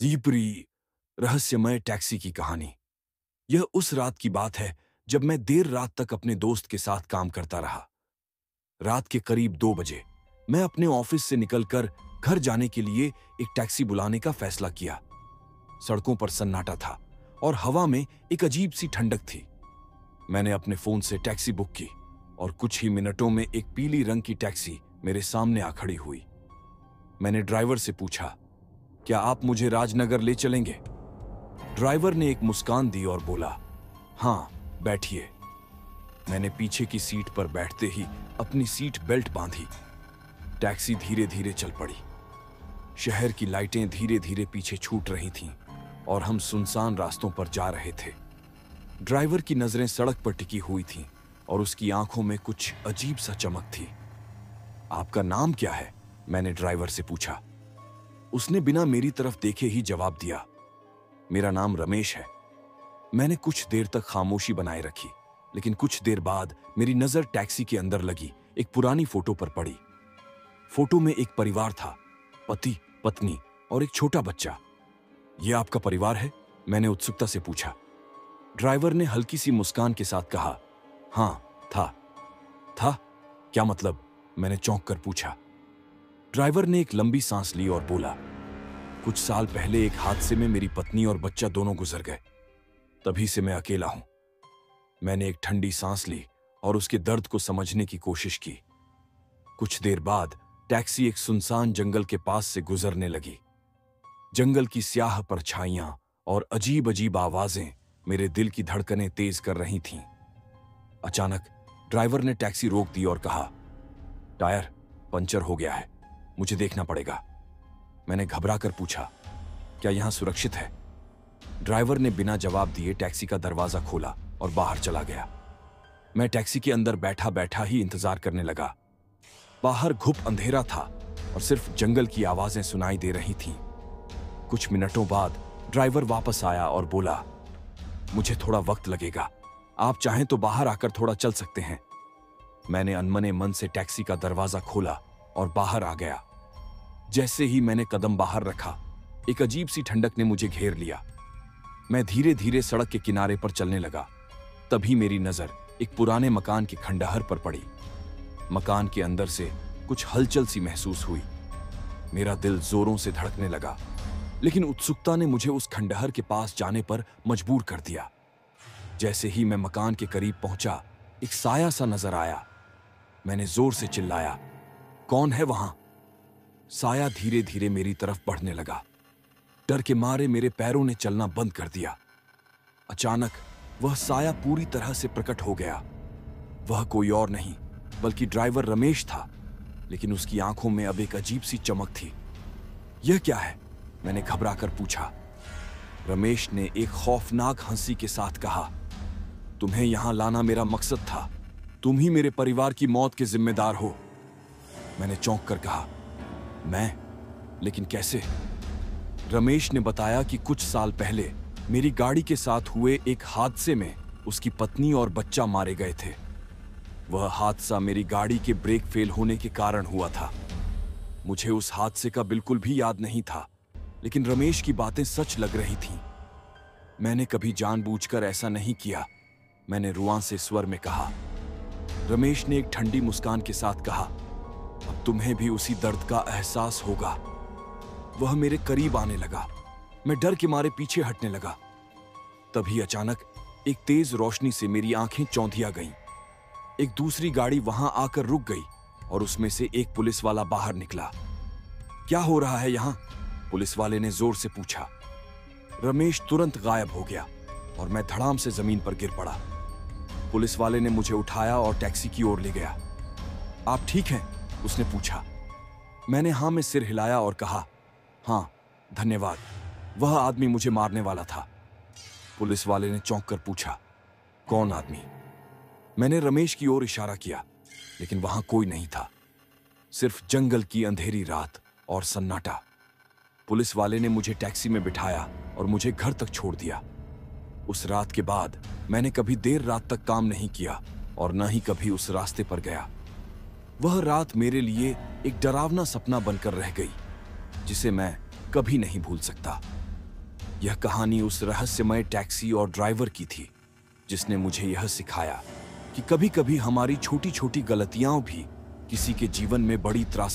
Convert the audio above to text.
दीपरी, रहस्यमय टैक्सी की कहानी। यह उस रात की बात है, जब मैं देर रात तक अपने दोस्त के साथ काम करता रहा। रात के करीब दो बजे, मैं अपने ऑफ़िस से निकलकर घर जाने के लिए एक टैक्सी बुलाने का फैसला किया। सड़कों पर सन्नाटा था और हवा में एक अजीब सी ठंडक थी। मैंने अपने फ़ोन से टैक्सी बुक की और कुछ ही मिनटों में एक पीली रंग की टैक्सी मेरे सामने आ खड़ी हुई। मैंने ड्राइवर से पूछा क्या आप मुझे राजनगर ले चलेंगे? ड्राइवर ने एक मुस्कान दी और बोला, हाँ, बैठिए। मैंने पीछे की सीट पर बैठते ही अपनी सीट बेल्ट बांधी। टैक्सी धीरे धीरे चल पड़ी। शहर की लाइटें धीरे धीरे पीछे छूट रही थीं और हम सुनसान रास्तों पर जा रहे थे। ड्राइवर की नज़रें सड़क पर टिकी हुई थीं और उसकी आँखों में कुछ अजीब सा चमक थी। आपका नाम क्या है? मैंने ड्राइवर से पूछा। उसने बिना मेरी तरफ़ देखे ही जवाब दिया, मेरा नाम रमेश है। मैंने कुछ देर तक खामोशी बनाए रखी, लेकिन कुछ देर बाद मेरी नज़र टैक्सी के अंदर लगी, एक पुरानी फ़ोटो पर पड़ी। फ़ोटो में एक परिवार था, पति, पत्नी और एक छोटा बच्चा। यह आपका परिवार है? मैंने उत्सुकता से पूछा। ड्राइवर ने हल्की सी मुस्कान के साथ कहा, हाँ, था। था? क्या मतलब? मैंने चौंक कर पूछा। ड्राइवर ने एक लंबी सांस ली और बोला, कुछ साल पहले एक हादसे में मेरी पत्नी और बच्चा दोनों गुजर गए। तभी से मैं अकेला हूँ। मैंने एक ठंडी सांस ली और उसके दर्द को समझने की कोशिश की। कुछ देर बाद टैक्सी एक सुनसान जंगल के पास से गुजरने लगी। जंगल की स्याह परछाइयाँ और अजीब अजीब आवाज़ें मेरे दिल की धड़कनें तेज कर रही थीं। अचानक ड्राइवर ने टैक्सी रोक दी और कहा, टायर, पंचर हो गया है। मुझे देखना पड़ेगा। मैंने घबरा कर पूछा, क्या यहाँ सुरक्षित है? ड्राइवर ने बिना जवाब दिए टैक्सी का दरवाज़ा खोला और बाहर चला गया। मैं टैक्सी के अंदर बैठा बैठा ही इंतज़ार करने लगा। बाहर घुप अंधेरा था और सिर्फ़ जंगल की आवाज़ें सुनाई दे रही थीं। कुछ मिनटों बाद ड्राइवर वापस आया और बोला, मुझे थोड़ा वक्त लगेगा। आप चाहें तो बाहर आकर थोड़ा चल सकते हैं। मैंने अनमने मन से टैक्सी का दरवाज़ा खोला और बाहर आ गया। जैसे ही मैंने कदम बाहर रखा, एक अजीब सी ठंडक ने मुझे घेर लिया। मैं धीरे धीरे सड़क के किनारे पर चलने लगा। तभी मेरी नज़र एक पुराने मकान के खंडहर पर पड़ी। मकान के अंदर से कुछ हलचल सी महसूस हुई। मेरा दिल जोरों से धड़कने लगा, लेकिन उत्सुकता ने मुझे उस खंडहर के पास जाने पर मजबूर कर दिया। जैसे ही मैं मकान के करीब पहुँचा, एक साया सा नज़र आया। मैंने ज़ोर से चिल्लाया, कौन है वहाँ? साया धीरे धीरे मेरी तरफ़ बढ़ने लगा। डर के मारे मेरे पैरों ने चलना बंद कर दिया। अचानक वह साया पूरी तरह से प्रकट हो गया। वह कोई और नहीं, बल्कि ड्राइवर रमेश था, लेकिन उसकी आँखों में अब एक अजीब सी चमक थी। यह क्या है? मैंने घबरा कर पूछा। रमेश ने एक खौफनाक हँसी के साथ कहा, तुम्हें यहाँ लाना मेरा मकसद था। तुम ही मेरे परिवार की मौत के जिम्मेदार हो। मैंने चौंक कर कहा मैं? लेकिन कैसे? रमेश ने बताया कि कुछ साल पहले मेरी गाड़ी के साथ हुए एक हादसे में उसकी पत्नी और बच्चा मारे गए थे। वह हादसा मेरी गाड़ी के ब्रेक फेल होने के कारण हुआ था। मुझे उस हादसे का बिल्कुल भी याद नहीं था, लेकिन रमेश की बातें सच लग रही थीं। मैंने कभी जानबूझकर ऐसा नहीं किया, मैंने रुआ से स्वर में कहा। रमेश ने एक ठंडी मुस्कान के साथ कहा तुम्हें भी उसी दर्द का एहसास होगा। वह मेरे करीब आने लगा। मैं डर के मारे पीछे हटने लगा। तभी अचानक एक तेज रोशनी से मेरी आँखें चौंधिया गईं। एक दूसरी गाड़ी वहाँ आकर रुक गई और उसमें से एक पुलिस वाला बाहर निकला। क्या हो रहा है यहाँ? पुलिस वाले ने ज़ोर से पूछा। रमेश तुरंत गायब हो गया और मैं धड़ाम से ज़मीन पर गिर पड़ा। पुलिस वाले ने मुझे उठाया और टैक्सी की ओर ले गया। आप ठीक हैं? उसने पूछा, मैंने हाँ में सिर हिलाया और कहा, हाँ, धन्यवाद, वह आदमी मुझे मारने वाला था। पुलिस वाले ने चौंक कर पूछा, कौन आदमी? मैंने रमेश की ओर इशारा किया, लेकिन वहाँ कोई नहीं था। सिर्फ़ जंगल की अंधेरी रात और सन्नाटा। पुलिस वाले ने मुझे टैक्सी में बिठाया और मुझे घर तक छोड़ दिया। उस रात के बाद मैंने कभी देर रात तक काम नहीं किया और न ही कभी उस रास्ते पर गया। वह रात मेरे लिए एक डरावना सपना बनकर रह गई, जिसे मैं कभी नहीं भूल सकता। यह कहानी उस रहस्यमय टैक्सी और ड्राइवर की थी, जिसने मुझे यह सिखाया कि कभी-कभी हमारी छोटी-छोटी गलतियाँ भी किसी के जीवन में बड़ी त्रास